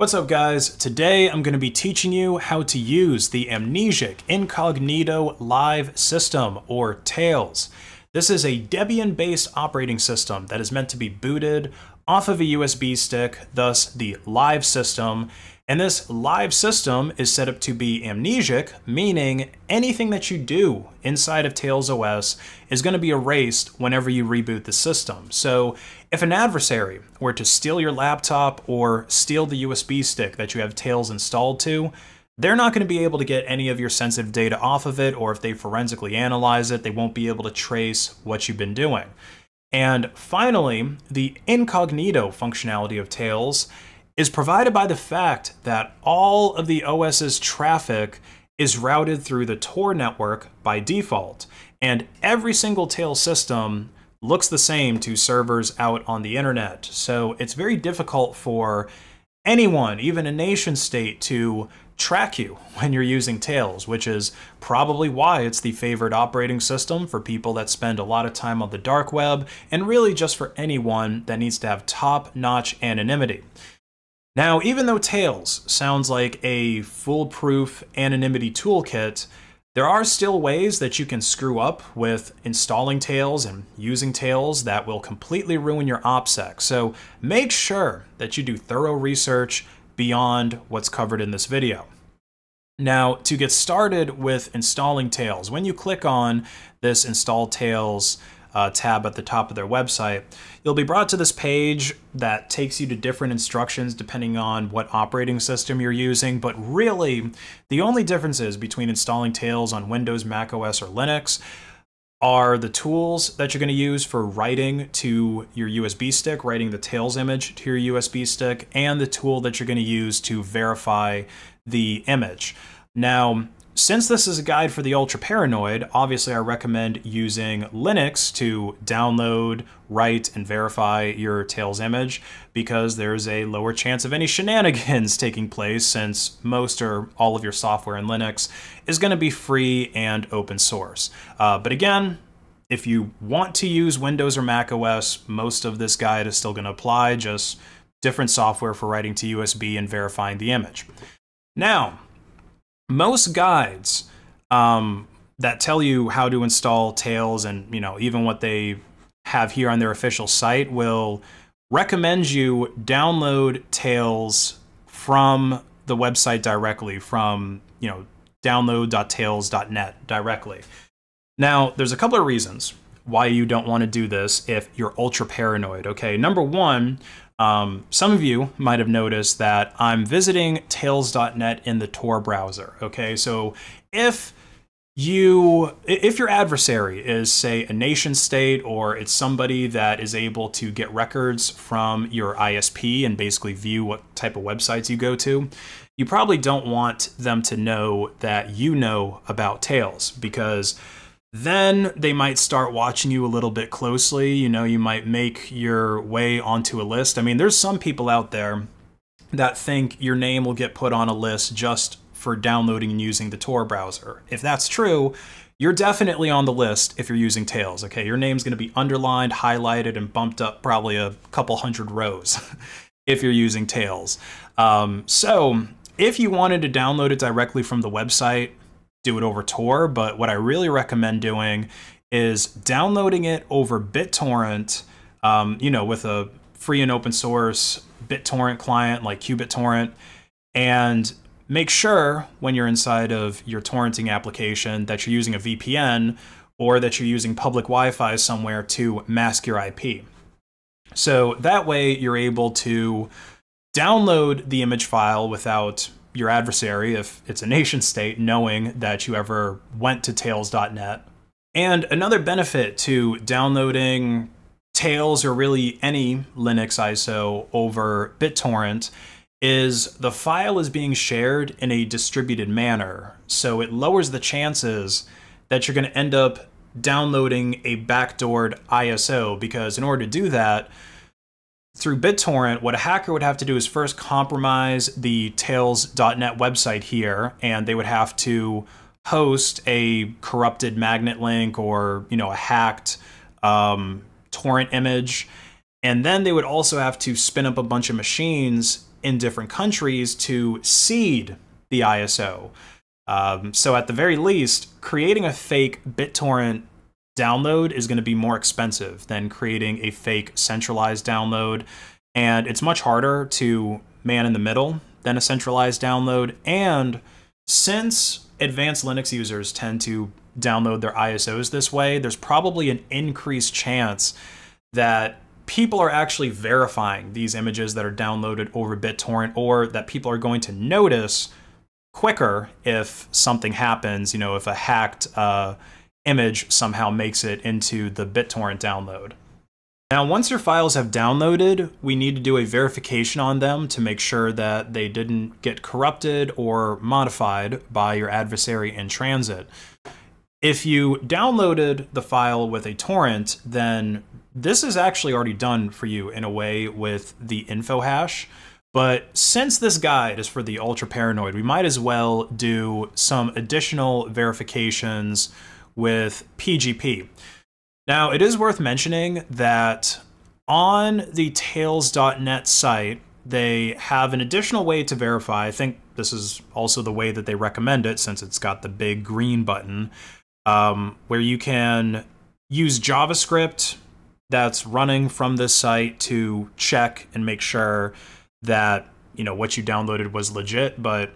What's up guys? Today I'm going to be teaching you how to use the Amnesic Incognito Live System, or Tails. This is a Debian-based operating system that is meant to be booted off of a USB stick, thus the live system, and this live system is set up to be amnesic, meaning anything that you do inside of Tails OS is going to be erased whenever you reboot the system. So if an adversary were to steal your laptop or steal the USB stick that you have Tails installed to, they're not going to be able to get any of your sensitive data off of it, or if they forensically analyze it, they won't be able to trace what you've been doing. And finally, the incognito functionality of Tails is provided by the fact that all of the OS's traffic is routed through the Tor network by default, and every single tail system looks the same to servers out on the internet. So it's very difficult for anyone, even a nation state, to track you when you're using Tails, which is probably why it's the favorite operating system for people that spend a lot of time on the dark web, and really just for anyone that needs to have top-notch anonymity. Now, even though Tails sounds like a foolproof anonymity toolkit, there are still ways that you can screw up with installing Tails and using Tails that will completely ruin your OPSEC. So make sure that you do thorough research beyond what's covered in this video. Now, to get started with installing Tails, when you click on this Install Tails uh, tab at the top of their website, you'll be brought to this page that takes you to different instructions depending on what operating system you're using. But really, the only differences between installing Tails on Windows, Mac OS, or Linux are the tools that you're going to use for writing to your USB stick, writing the Tails image to your USB stick, and the tool that you're going to use to verify the image. Now, since this is a guide for the ultra paranoid, obviously I recommend using Linux to download, write, and verify your Tails image because there's a lower chance of any shenanigans taking place since most or all of your software in Linux is going to be free and open source. Uh, but again, if you want to use Windows or Mac OS, most of this guide is still going to apply, just different software for writing to USB and verifying the image. Now, most guides um, that tell you how to install Tails and you know even what they have here on their official site will recommend you download Tails from the website directly from you know download.tails.net directly. Now, there's a couple of reasons why you don't want to do this if you're ultra paranoid. Okay, number one, um, some of you might have noticed that I'm visiting tails.net in the Tor browser. Okay, so if you if your adversary is say a nation state or it's somebody that is able to get records from your ISP and basically view what type of websites you go to, you probably don't want them to know that you know about Tails because then they might start watching you a little bit closely. You know, you might make your way onto a list. I mean, there's some people out there that think your name will get put on a list just for downloading and using the Tor browser. If that's true, you're definitely on the list if you're using Tails. Okay, your name's going to be underlined, highlighted, and bumped up probably a couple hundred rows if you're using Tails. Um, so if you wanted to download it directly from the website, do it over Tor, but what I really recommend doing is downloading it over BitTorrent, um, you know, with a free and open source BitTorrent client like qBittorrent, and make sure when you're inside of your torrenting application that you're using a VPN or that you're using public Wi-Fi somewhere to mask your IP. So that way you're able to download the image file without your adversary, if it's a nation state, knowing that you ever went to tails.net. And another benefit to downloading Tails or really any Linux ISO over BitTorrent is the file is being shared in a distributed manner. So it lowers the chances that you're going to end up downloading a backdoored ISO because in order to do that, through BitTorrent, what a hacker would have to do is first compromise the Tails.net website here, and they would have to host a corrupted magnet link or you know a hacked um, torrent image, and then they would also have to spin up a bunch of machines in different countries to seed the ISO. Um, so at the very least, creating a fake BitTorrent download is going to be more expensive than creating a fake centralized download. And it's much harder to man in the middle than a centralized download. And since advanced Linux users tend to download their ISOs this way, there's probably an increased chance that people are actually verifying these images that are downloaded over BitTorrent or that people are going to notice quicker if something happens, you know, if a hacked uh, image somehow makes it into the BitTorrent download. Now, once your files have downloaded, we need to do a verification on them to make sure that they didn't get corrupted or modified by your adversary in transit. If you downloaded the file with a torrent, then this is actually already done for you in a way with the info hash. But since this guide is for the ultra paranoid, we might as well do some additional verifications with PGP. Now, it is worth mentioning that on the Tails.net site, they have an additional way to verify. I think this is also the way that they recommend it since it's got the big green button, um, where you can use JavaScript that's running from this site to check and make sure that you know what you downloaded was legit. But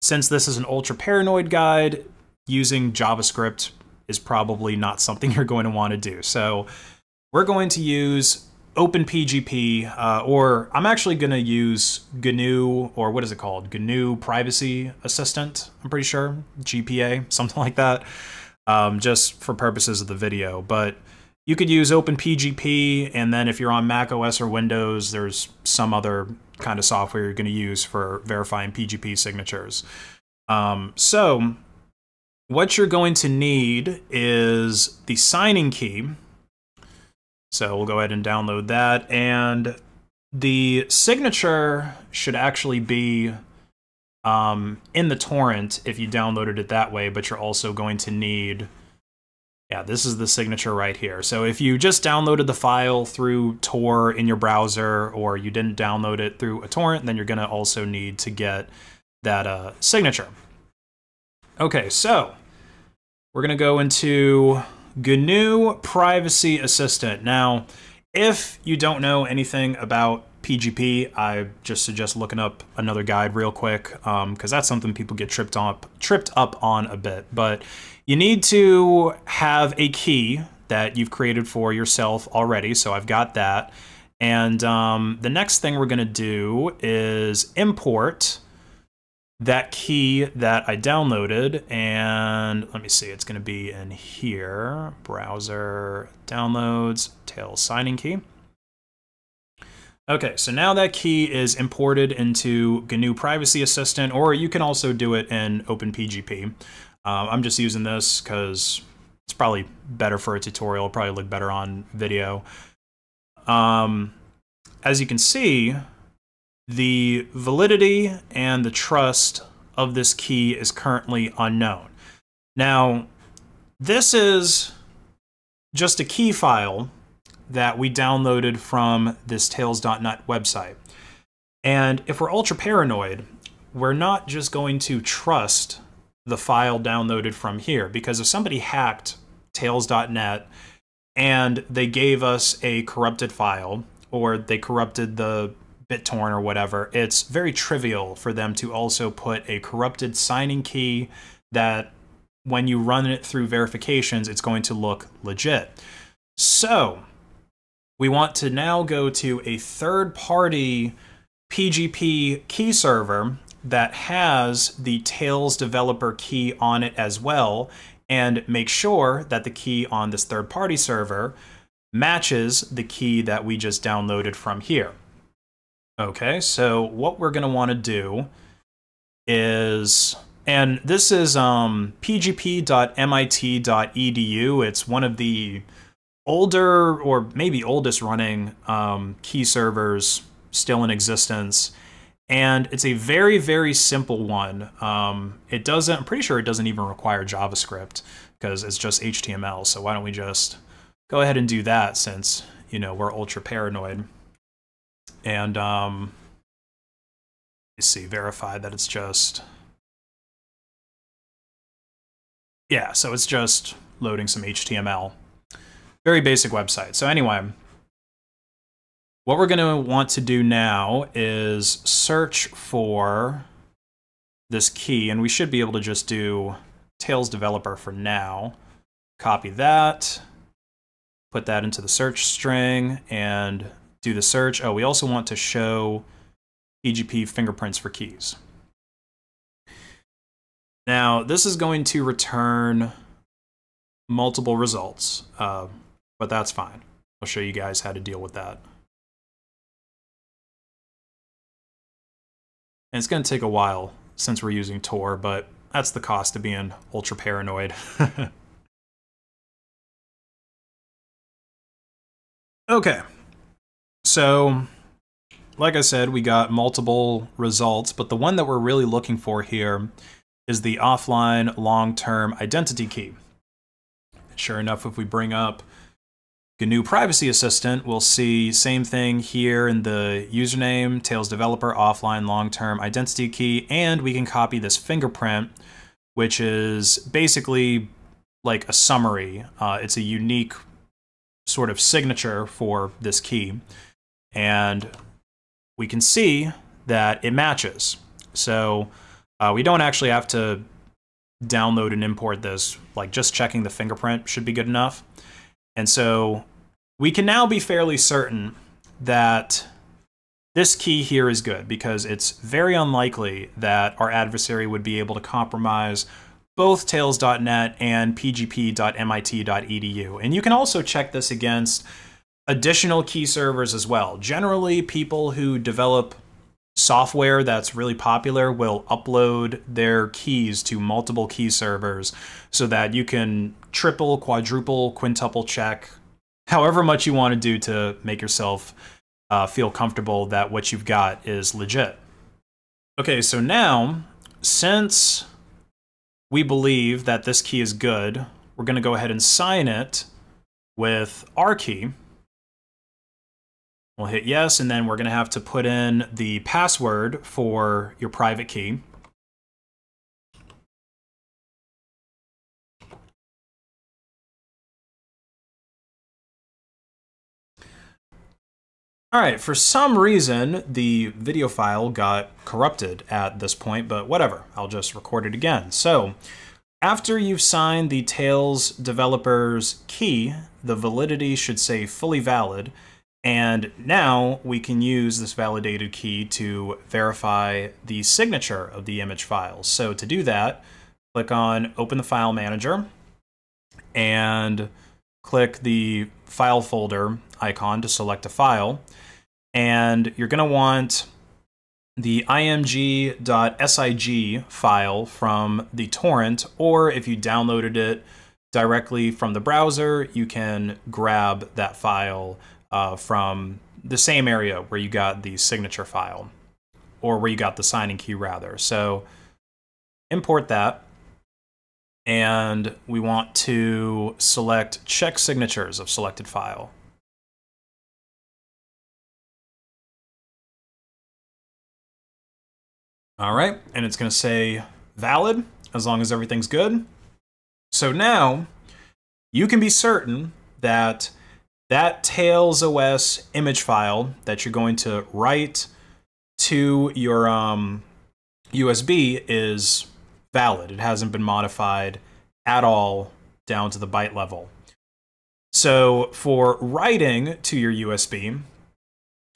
since this is an ultra paranoid guide, using JavaScript is probably not something you're going to want to do. So we're going to use OpenPGP, uh, or I'm actually going to use GNU, or what is it called? GNU Privacy Assistant, I'm pretty sure, GPA, something like that, um, just for purposes of the video. But you could use OpenPGP, and then if you're on Mac OS or Windows, there's some other kind of software you're going to use for verifying PGP signatures. Um, so what you're going to need is the signing key. So we'll go ahead and download that. And the signature should actually be um, in the torrent if you downloaded it that way, but you're also going to need, yeah, this is the signature right here. So if you just downloaded the file through Tor in your browser or you didn't download it through a torrent, then you're going to also need to get that uh, signature. Okay, so we're going to go into GNU Privacy Assistant. Now, if you don't know anything about PGP, I just suggest looking up another guide real quick because um, that's something people get tripped up tripped up on a bit. But you need to have a key that you've created for yourself already. So I've got that. And um, the next thing we're going to do is import that key that I downloaded and let me see, it's going to be in here, browser downloads, tail signing key. Okay, so now that key is imported into GNU Privacy Assistant, or you can also do it in OpenPGP. Um, I'm just using this because it's probably better for a tutorial, probably look better on video. Um, as you can see, the validity and the trust of this key is currently unknown. Now, this is just a key file that we downloaded from this Tails.net website. And if we're ultra paranoid, we're not just going to trust the file downloaded from here because if somebody hacked Tails.net and they gave us a corrupted file or they corrupted the BitTorrent or whatever, it's very trivial for them to also put a corrupted signing key that when you run it through verifications, it's going to look legit. So we want to now go to a third party PGP key server that has the Tails developer key on it as well, and make sure that the key on this third party server matches the key that we just downloaded from here. Okay, so what we're going to want to do is, and this is um, pgp.mit.edu. It's one of the older or maybe oldest running um, key servers still in existence. And it's a very, very simple one. Um, it doesn't, I'm pretty sure it doesn't even require JavaScript because it's just HTML. So why don't we just go ahead and do that since, you know, we're ultra paranoid. And um, let's see, verify that it's just... Yeah, so it's just loading some HTML. Very basic website. So anyway, what we're going to want to do now is search for this key, and we should be able to just do Tails developer for now. Copy that, put that into the search string, and do the search. Oh, we also want to show PGP fingerprints for keys. Now, this is going to return multiple results, uh, but that's fine. I'll show you guys how to deal with that. And it's going to take a while since we're using Tor, but that's the cost of being ultra paranoid. okay, so like I said, we got multiple results, but the one that we're really looking for here is the offline long-term identity key. Sure enough, if we bring up GNU Privacy Assistant, we'll see same thing here in the username, Tails Developer, offline long-term identity key, and we can copy this fingerprint, which is basically like a summary. Uh, it's a unique sort of signature for this key. And we can see that it matches. So uh, we don't actually have to download and import this. Like just checking the fingerprint should be good enough. And so we can now be fairly certain that this key here is good because it's very unlikely that our adversary would be able to compromise both Tails.net and pgp.mit.edu. And you can also check this against additional key servers as well. Generally, people who develop software that's really popular will upload their keys to multiple key servers so that you can triple, quadruple, quintuple check however much you want to do to make yourself uh, feel comfortable that what you've got is legit. Okay, so now, since we believe that this key is good, we're going to go ahead and sign it with our key. We'll hit yes, and then we're going to have to put in the password for your private key. All right, for some reason, the video file got corrupted at this point, but whatever, I'll just record it again. So, after you've signed the Tails developer's key, the validity should say fully valid, and now we can use this validated key to verify the signature of the image files. So to do that, click on Open the File Manager and click the file folder icon to select a file. And you're going to want the img.sig file from the torrent, or if you downloaded it directly from the browser, you can grab that file uh, from the same area where you got the signature file, or where you got the signing key rather. So import that, and we want to select check signatures of selected file. All right, and it's going to say valid as long as everything's good. So now you can be certain that that Tails OS image file that you're going to write to your um, USB is valid. It hasn't been modified at all down to the byte level. So for writing to your USB,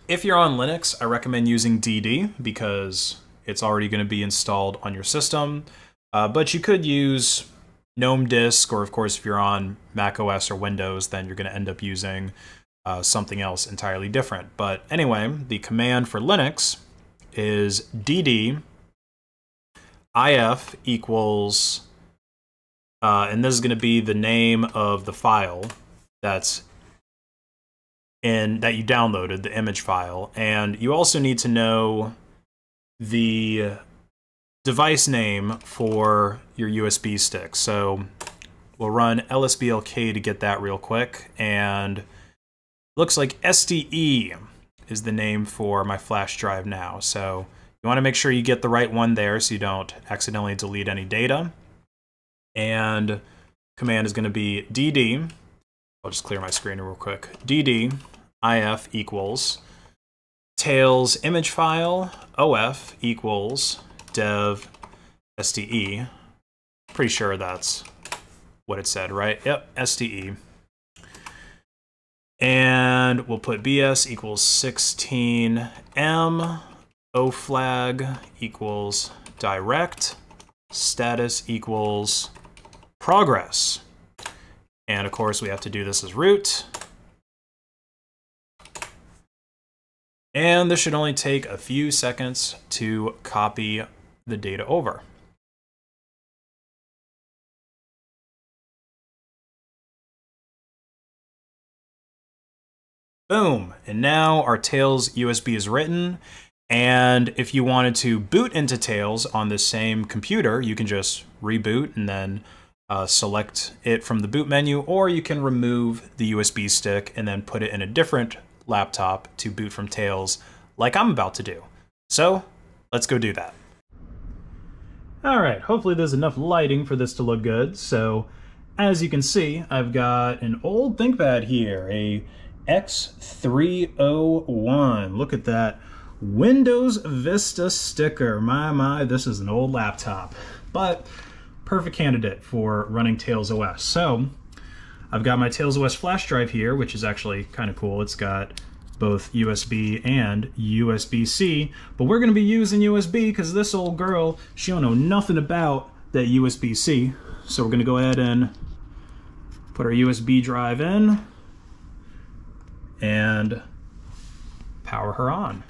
if you're on Linux, I recommend using DD because it's already going to be installed on your system. Uh, but you could use GNOME disk, or of course, if you're on Mac OS or Windows, then you're going to end up using uh, something else entirely different. But anyway, the command for Linux is dd if equals, uh, and this is going to be the name of the file that's in that you downloaded, the image file, and you also need to know the device name for your USB stick. So we'll run lsblk to get that real quick. And looks like SDE is the name for my flash drive now. So You want to make sure you get the right one there so you don't accidentally delete any data. And command is going to be dd, I'll just clear my screen real quick, dd if equals tails image file of equals dev sde. Pretty sure that's what it said, right? Yep, SDE. And we'll put bs equals 16m, o flag equals direct, status equals progress. And of course, we have to do this as root. And this should only take a few seconds to copy the data over. Boom, and now our Tails USB is written, and if you wanted to boot into Tails on the same computer, you can just reboot and then uh, select it from the boot menu, or you can remove the USB stick and then put it in a different laptop to boot from Tails like I'm about to do. So let's go do that. All right, hopefully there's enough lighting for this to look good. So as you can see, I've got an old ThinkPad here, a X301. Look at that Windows Vista sticker. My, my, this is an old laptop, but perfect candidate for running Tails OS. So I've got my Tails OS flash drive here, which is actually kind of cool. It's got both USB and USB-C, but we're going to be using USB because this old girl, she don't know nothing about that USB-C. So we're going to go ahead and put our USB drive in and power her on.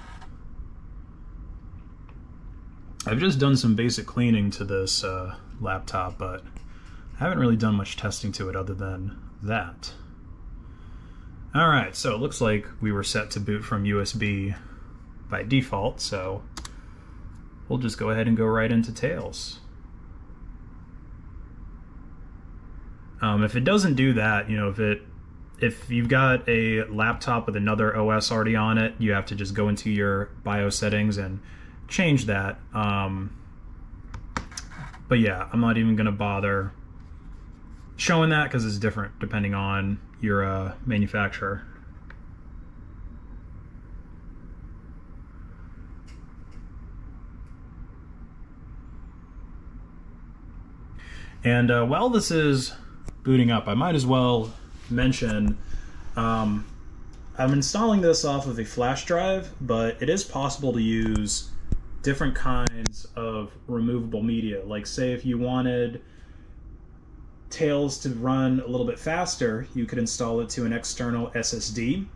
I've just done some basic cleaning to this uh, laptop, but I haven't really done much testing to it other than that. Alright, so it looks like we were set to boot from USB by default, so we'll just go ahead and go right into Tails. Um, if it doesn't do that, you know, if it if you've got a laptop with another OS already on it, you have to just go into your BIOS settings and change that. Um, but yeah, I'm not even going to bother showing that because it's different depending on your uh, manufacturer. And uh, while this is booting up, I might as well mention um, I'm installing this off of a flash drive, but it is possible to use different kinds of removable media. Like say if you wanted Tails to run a little bit faster, you could install it to an external SSD,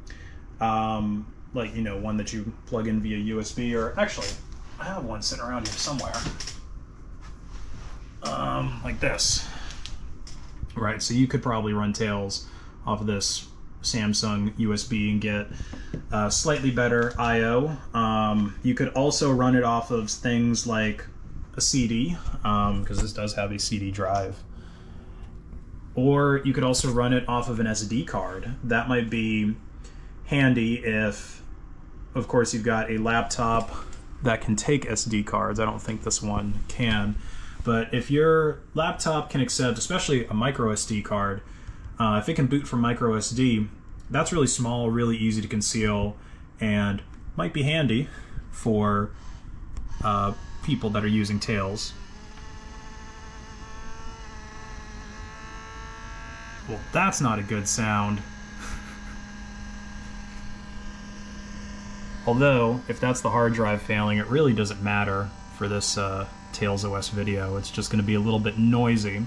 um, like you know one that you plug in via USB. Or actually, I have one sitting around here somewhere, um, like this. Right, so you could probably run Tails off of this Samsung USB and get uh, slightly better I/O. Um, you could also run it off of things like a CD because um, this does have a CD drive. Or you could also run it off of an SD card. That might be handy if, of course, you've got a laptop that can take SD cards. I don't think this one can. But if your laptop can accept, especially a micro SD card, uh, if it can boot from micro SD, that's really small, really easy to conceal, and might be handy for uh, people that are using Tails. Well, that's not a good sound. Although, if that's the hard drive failing, it really doesn't matter for this uh, Tails OS video. It's just going to be a little bit noisy.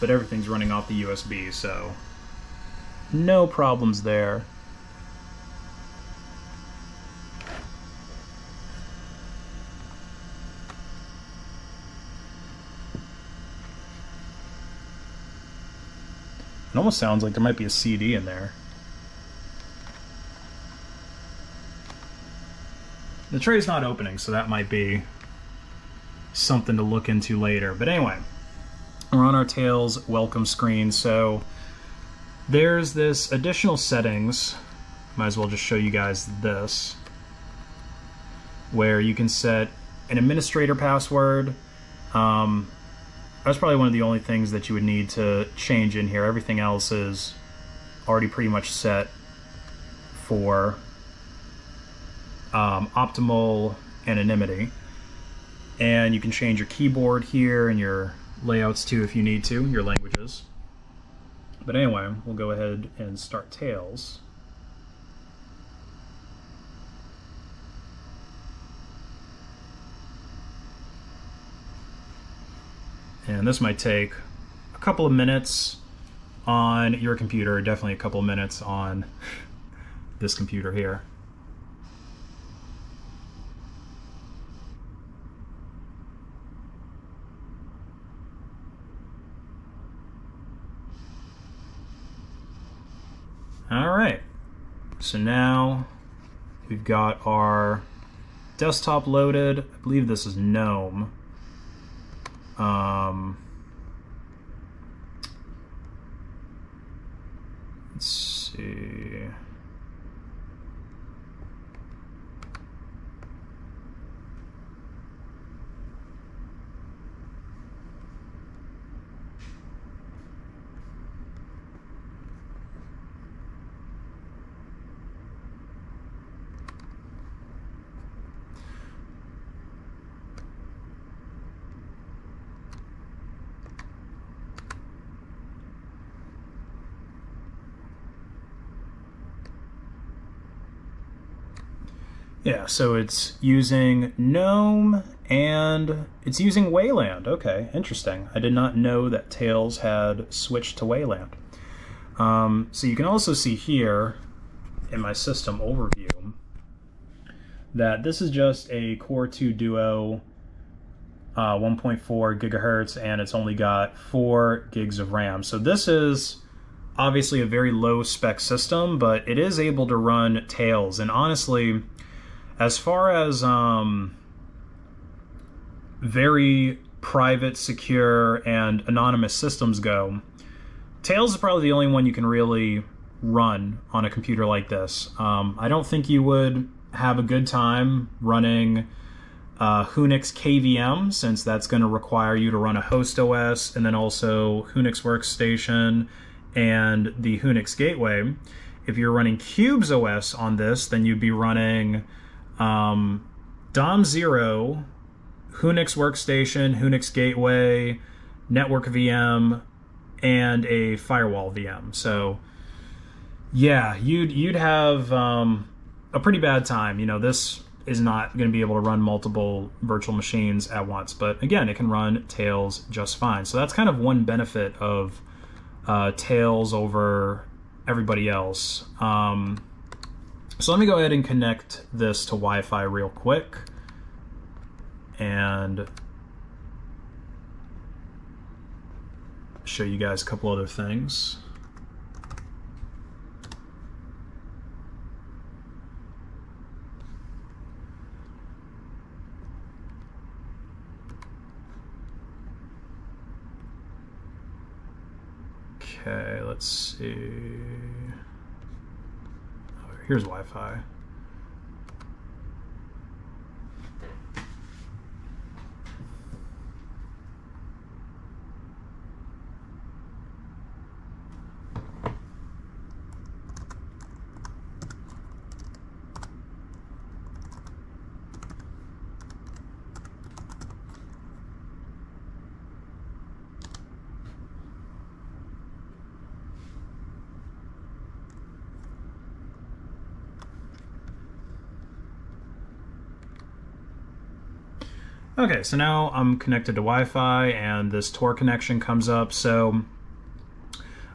But everything's running off the USB, so no problems there. Almost sounds like there might be a CD in there. The tray's not opening, so that might be something to look into later. But anyway, we're on our Tails welcome screen, so there's this additional settings. Might as well just show you guys this. where you can set an administrator password. Um, that's probably one of the only things that you would need to change in here. Everything else is already pretty much set for um, optimal anonymity. And you can change your keyboard here and your layouts too if you need to, your languages. But anyway, we'll go ahead and start Tails. And this might take a couple of minutes on your computer, definitely a couple of minutes on this computer here. All right, so now we've got our desktop loaded. I believe this is GNOME. Um, let's see. Yeah, so it's using GNOME and it's using Wayland. Okay, interesting. I did not know that Tails had switched to Wayland. Um, so you can also see here in my system overview that this is just a Core 2 Duo uh, 1.4 gigahertz and it's only got 4 gigs of RAM. So this is obviously a very low spec system, but it is able to run Tails. And honestly, as far as um, very private, secure, and anonymous systems go, Tails is probably the only one you can really run on a computer like this. Um, I don't think you would have a good time running uh, Whonix KVM since that's going to require you to run a host OS and then also Whonix Workstation and the Whonix Gateway. If you're running Qubes OS on this, then you'd be running um, DOM zero, Whonix workstation, Whonix gateway, network VM, and a firewall VM. So yeah, you'd you'd have um, a pretty bad time. You know, this is not going to be able to run multiple virtual machines at once. But again, it can run Tails just fine. So that's kind of one benefit of uh, Tails over everybody else. Um, so let me go ahead and connect this to Wi-Fi real quick. And show you guys a couple other things. Okay, let's see oh, here's Wi-Fi so Okay, so now I'm connected to Wi-Fi and this Tor connection comes up. So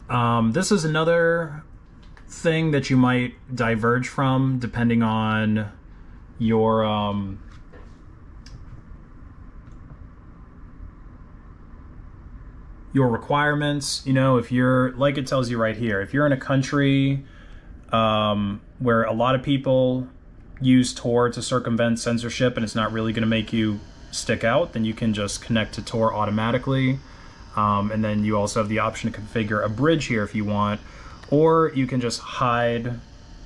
um, this is another thing that you might diverge from depending on your um, your requirements. You know, if you're like it tells you right here, if you're in a country um, where a lot of people use Tor to circumvent censorship and it's not really going to make you stick out, then you can just connect to Tor automatically. Um, and then you also have the option to configure a bridge here if you want, or you can just hide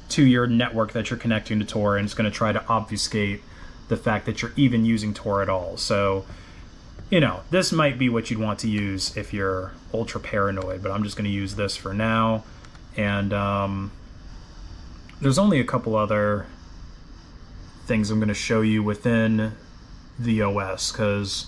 to your network that you're connecting to Tor and it's going to try to obfuscate the fact that you're even using Tor at all. So, you know, this might be what you'd want to use if you're ultra paranoid, but I'm just going to use this for now. And um, there's only a couple other things I'm going to show you within the OS because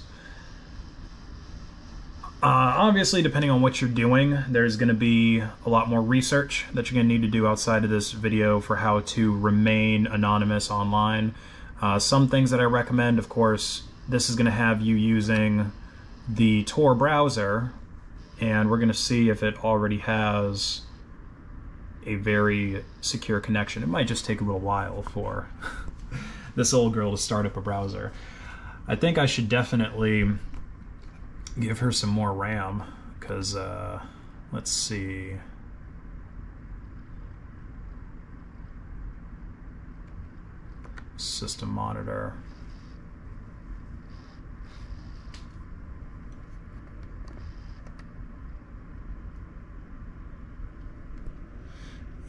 uh, obviously, depending on what you're doing, there's going to be a lot more research that you're going to need to do outside of this video for how to remain anonymous online. Uh, some things that I recommend, of course, this is going to have you using the Tor browser, and we're going to see if it already has a very secure connection. It might just take a little while for this old girl to start up a browser. I think I should definitely give her some more RAM because uh, let's see. System monitor.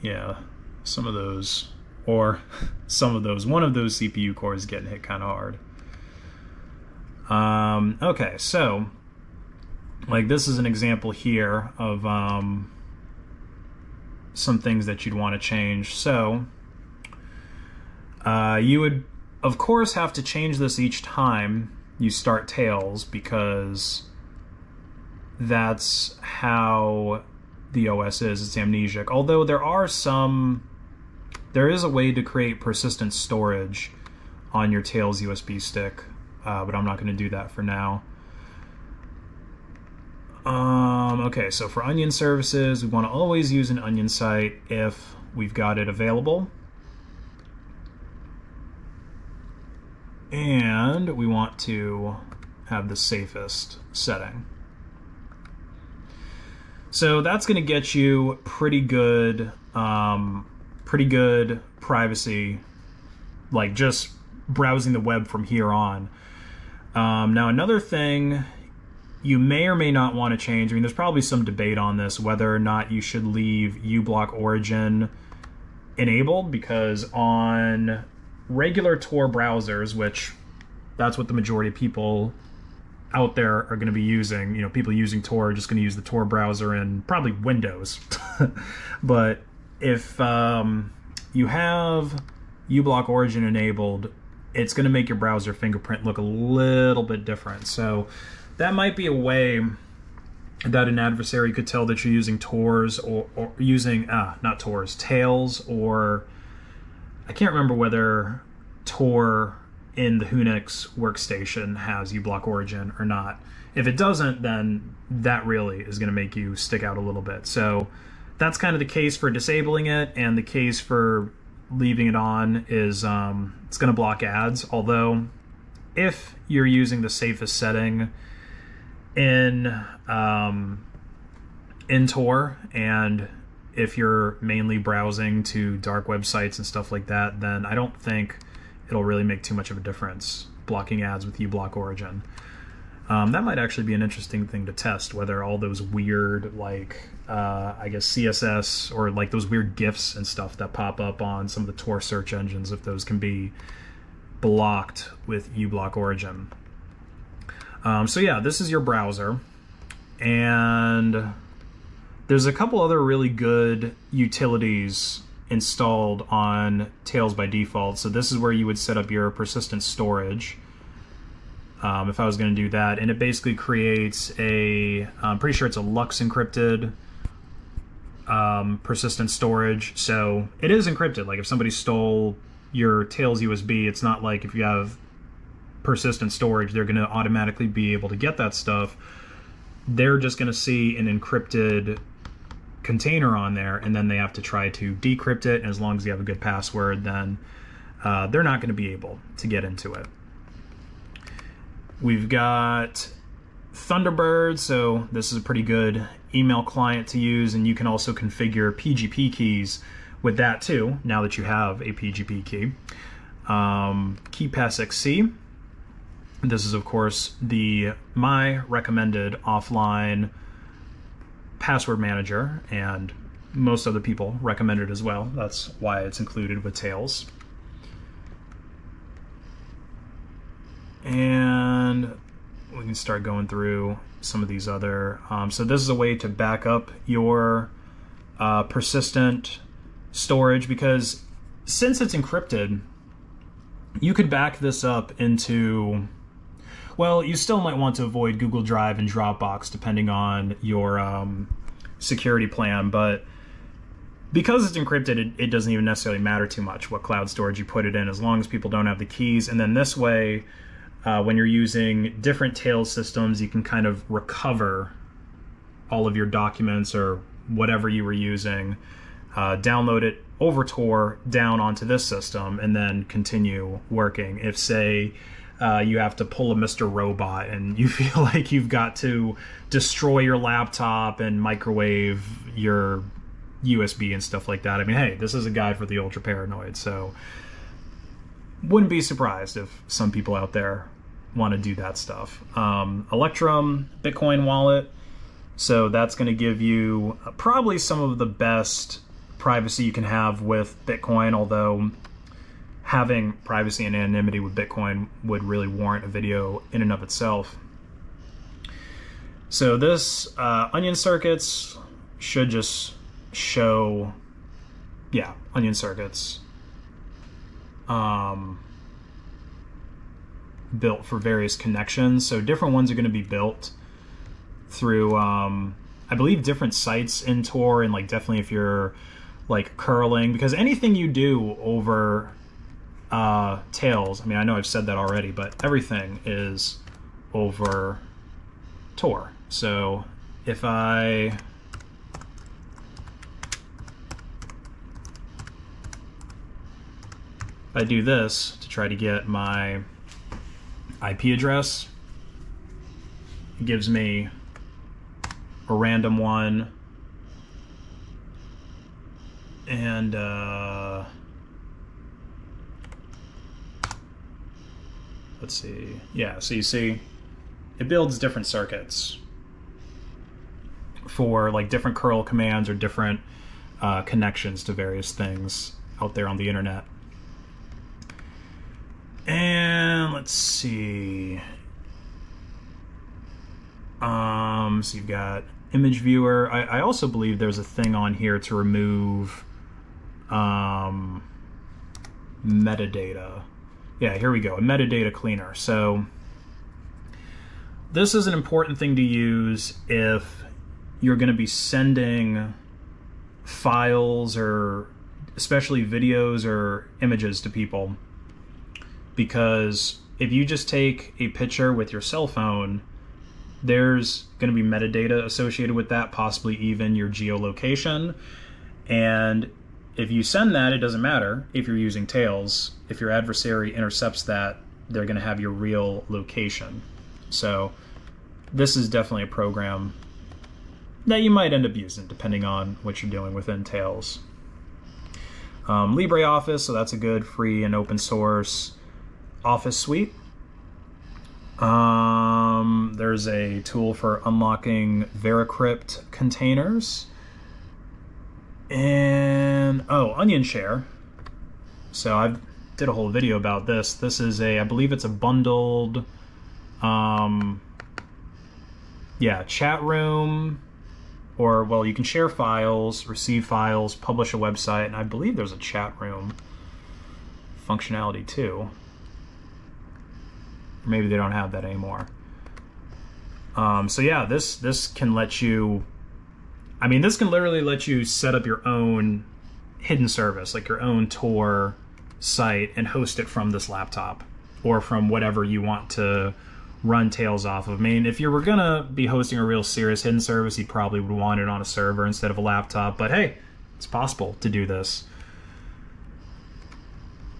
Yeah, some of those, or some of those, one of those CPU cores getting hit kind of hard. Um, okay, so like this is an example here of um, some things that you'd want to change. So uh, you would, of course, have to change this each time you start Tails because that's how the OS is. It's amnesiac. Although there are some, there is a way to create persistent storage on your Tails USB stick, uh, but I'm not going to do that for now. Um, okay, so for onion services, we want to always use an onion site if we've got it available. And we want to have the safest setting. So that's going to get you pretty good, um, pretty good privacy, like just browsing the web from here on. Um, now another thing you may or may not want to change. I mean, there's probably some debate on this whether or not you should leave uBlock Origin enabled because on regular Tor browsers, which that's what the majority of people out there are going to be using, you know, people using Tor are just going to use the Tor browser and probably Windows. but if um, you have uBlock Origin enabled, it's going to make your browser fingerprint look a little bit different. So that might be a way that an adversary could tell that you're using Tors or, or using ah not Tors Tails or I can't remember whether Tor in the Whonix workstation has uBlock Origin or not. If it doesn't, then that really is going to make you stick out a little bit. So that's kind of the case for disabling it, and the case for leaving it on is um, it's going to block ads. Although, if you're using the safest setting, in um, in Tor, and if you're mainly browsing to dark websites and stuff like that, then I don't think it'll really make too much of a difference blocking ads with uBlock Origin. Um, that might actually be an interesting thing to test whether all those weird, like, uh, I guess CSS or like those weird GIFs and stuff that pop up on some of the Tor search engines, if those can be blocked with uBlock Origin. Um, so yeah, this is your browser. And there's a couple other really good utilities installed on Tails by default. So this is where you would set up your persistent storage. Um, if I was going to do that, and it basically creates a, I'm pretty sure it's a LUKS encrypted um, persistent storage. So it is encrypted. Like if somebody stole your Tails USB, it's not like if you have persistent storage, they're going to automatically be able to get that stuff. They're just going to see an encrypted container on there, and then they have to try to decrypt it. And as long as you have a good password, then uh, they're not going to be able to get into it. We've got Thunderbird, so this is a pretty good email client to use, and you can also configure PGP keys with that too, now that you have a PGP key. Um, KeePass XC, this is, of course, the my recommended offline password manager, and most other people recommend it as well. That's why it's included with Tails. And we can start going through some of these other. Um, so this is a way to back up your uh, persistent storage because since it's encrypted, you could back this up into. Well, you still might want to avoid Google Drive and Dropbox depending on your um, security plan, but because it's encrypted, it, it, doesn't even necessarily matter too much what cloud storage you put it in, as long as people don't have the keys. And then this way, uh, when you're using different Tails systems, you can kind of recover all of your documents or whatever you were using, uh, download it over Tor down onto this system, and then continue working. If, say, uh, you have to pull a Mr. Robot and you feel like you've got to destroy your laptop and microwave your USB and stuff like that. I mean, hey, this is a guide for the ultra paranoid, so wouldn't be surprised if some people out there want to do that stuff. Um, Electrum Bitcoin wallet, so that's going to give you probably some of the best privacy you can have with Bitcoin, although having privacy and anonymity with Bitcoin would really warrant a video in and of itself. So this uh, onion circuits should just show, yeah, onion circuits um, built for various connections. So different ones are going to be built through, um, I believe, different sites in Tor, and like definitely if you're like curling, because anything you do over uh, Tails, I mean, I know I've said that already, but everything is over Tor. So if I I do this to try to get my IP address, it gives me a random one. And uh, let's see. Yeah, so you see it builds different circuits for like different curl commands or different uh, connections to various things out there on the internet. And let's see. Um, so you've got image viewer. I, I also believe there's a thing on here to remove um, metadata. Yeah, here we go, a metadata cleaner. So this is an important thing to use if you're going to be sending files or especially videos or images to people because if you just take a picture with your cell phone, there's going to be metadata associated with that, possibly even your geolocation. And if you send that, it doesn't matter if you're using Tails. If your adversary intercepts that, they're going to have your real location. So this is definitely a program that you might end up using depending on what you're doing within Tails. Um, LibreOffice, so that's a good free and open source Office Suite. Um, there's a tool for unlocking Veracrypt containers. And, oh, Onion Share. So I did a whole video about this. This is a, I believe it's a bundled, um, yeah, chat room, or, well, you can share files, receive files, publish a website, and I believe there's a chat room functionality too maybe they don't have that anymore. Um, so yeah, this this can let you. I mean, this can literally let you set up your own hidden service, like your own Tor site, and host it from this laptop or from whatever you want to run Tails off of. I mean, if you were gonna be hosting a real serious hidden service, you probably would want it on a server instead of a laptop. But hey, it's possible to do this.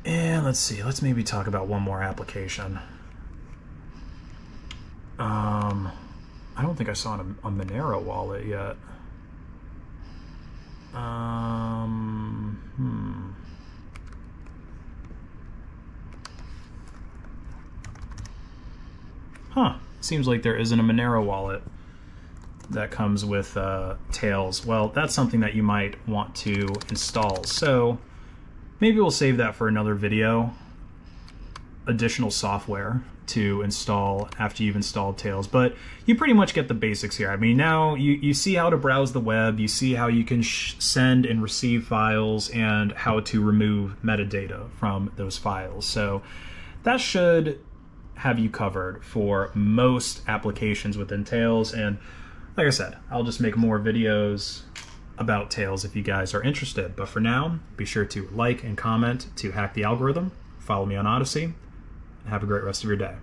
And let's see, let's maybe talk about one more application. Um, I don't think I saw a, a Monero wallet yet. Um, hmm. Huh. Seems like there isn't a Monero wallet that comes with uh, Tails. Well, that's something that you might want to install. So maybe we'll save that for another video. Additional software to install after you've installed Tails, but you pretty much get the basics here. I mean, now you, you see how to browse the web, you see how you can send and receive files, and how to remove metadata from those files. So that should have you covered for most applications within Tails. And like I said, I'll just make more videos about Tails if you guys are interested. But for now, be sure to like and comment to hack the algorithm. Follow me on Odysee. Have a great rest of your day.